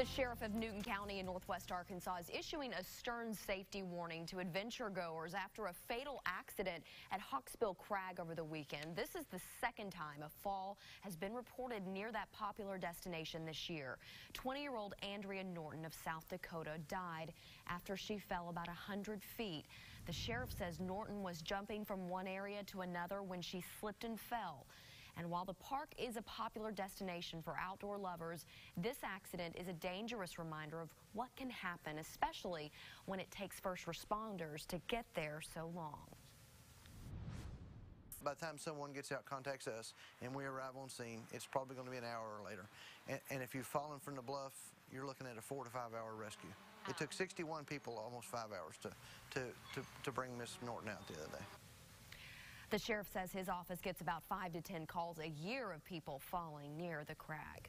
The sheriff of Newton County in northwest Arkansas is issuing a stern safety warning to adventure goers after a fatal accident at Hawksbill Crag over the weekend. This is the second time a fall has been reported near that popular destination this year. 20-year-old Andrea Norton of South Dakota died after she fell about 100 feet. The sheriff says Norton was jumping from one area to another when she slipped and fell. And while the park is a popular destination for outdoor lovers, this accident is a dangerous reminder of what can happen, especially when it takes first responders to get there so long. By the time someone gets out, contacts us, and we arrive on scene, it's probably going to be an hour or later. And, and if you've fallen from the bluff, you're looking at a four to five hour rescue. It took ah. 61 people almost five hours to, to, to, to bring Miss Norton out the other day. The sheriff says his office gets about five to 10 calls a year of people falling near the crag.